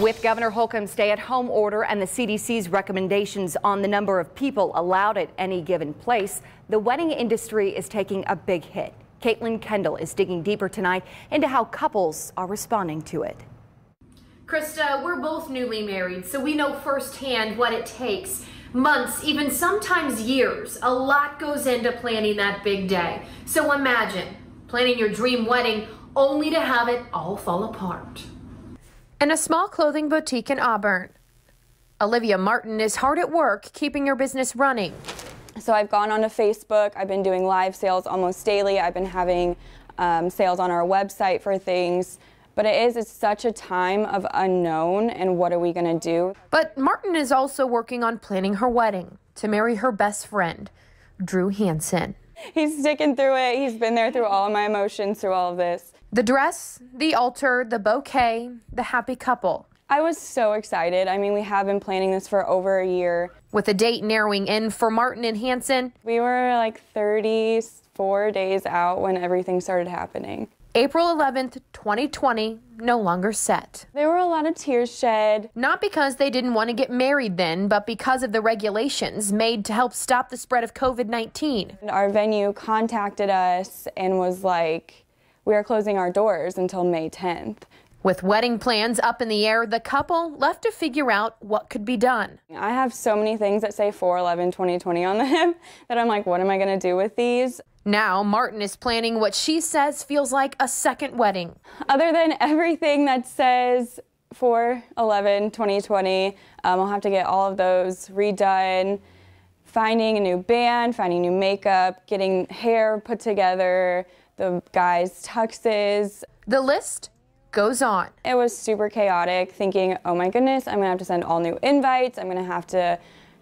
With Governor Holcomb's stay at home order and the CDC's recommendations on the number of people allowed at any given place, the wedding industry is taking a big hit. Caitlin Kendall is digging deeper tonight into how couples are responding to it. Krista, we're both newly married, so we know firsthand what it takes. Months, even sometimes years. A lot goes into planning that big day. So imagine planning your dream wedding only to have it all fall apart. In a small clothing boutique in Auburn, Olivia Martin is hard at work keeping her business running. So I've gone onto Facebook. I've been doing live sales almost daily. I've been having um, sales on our website for things. But it is, it's such a time of unknown and what are we going to do? But Martin is also working on planning her wedding to marry her best friend, Drew Hansen. He's sticking through it. He's been there through all of my emotions through all of this. The dress, the altar, the bouquet, the happy couple. I was so excited. I mean, we have been planning this for over a year. With a date narrowing in for Martin and Hanson, we were like 34 days out when everything started happening. April 11th, 2020, no longer set. There were lot of tears shed. Not because they didn't want to get married then, but because of the regulations made to help stop the spread of COVID 19. Our venue contacted us and was like, we are closing our doors until May 10th. With wedding plans up in the air, the couple left to figure out what could be done. I have so many things that say 411 2020 on them that I'm like, what am I going to do with these? Now, Martin is planning what she says feels like a second wedding. Other than everything that says 411 2020, um, I'll have to get all of those redone. Finding a new band, finding new makeup, getting hair put together, the guys' tuxes. The list goes on. It was super chaotic, thinking, oh my goodness, I'm gonna have to send all new invites, I'm gonna have to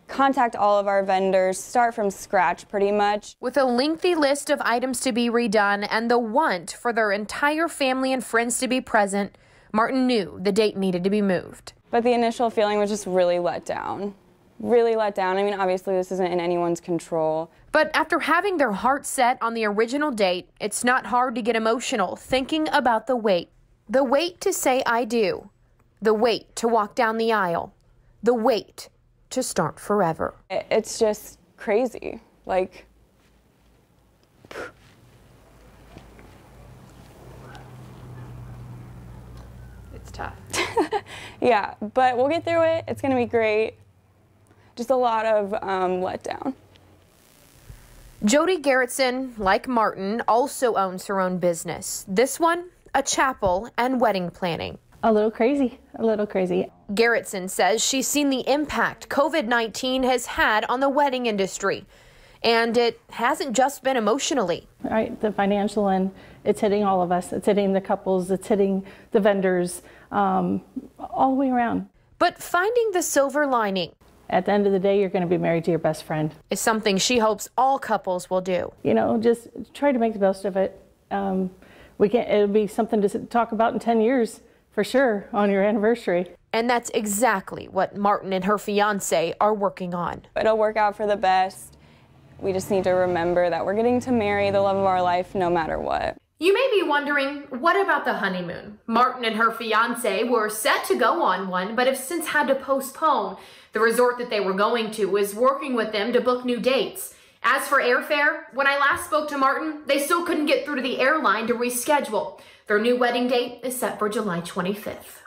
contact all of our vendors, start from scratch pretty much. With a lengthy list of items to be redone and the want for their entire family and friends to be present, Martin knew the date needed to be moved. But the initial feeling was just really let down really let down. I mean, obviously, this isn't in anyone's control. But after having their heart set on the original date, it's not hard to get emotional thinking about the wait. The wait to say I do, the wait to walk down the aisle, the wait to start forever. It's just crazy. Like, it's tough. yeah, but we'll get through it. It's going to be great just a lot of um, letdown. Jody Garrettson, like Martin, also owns her own business. This one, a chapel and wedding planning. A little crazy, a little crazy. Garrettson says she's seen the impact COVID 19 has had on the wedding industry. And it hasn't just been emotionally. Right, the financial end, it's hitting all of us. It's hitting the couples, it's hitting the vendors, um, all the way around. But finding the silver lining at the end of the day, you're going to be married to your best friend. It's something she hopes all couples will do. You know, just try to make the best of it. Um, we can It'll be something to talk about in 10 years for sure on your anniversary. And that's exactly what Martin and her fiance are working on. It'll work out for the best. We just need to remember that we're getting to marry the love of our life no matter what. You may be wondering, what about the honeymoon? Martin and her fiance were set to go on one, but have since had to postpone. The resort that they were going to was working with them to book new dates. As for airfare, when I last spoke to Martin, they still couldn't get through to the airline to reschedule. Their new wedding date is set for July 25th.